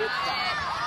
good stop.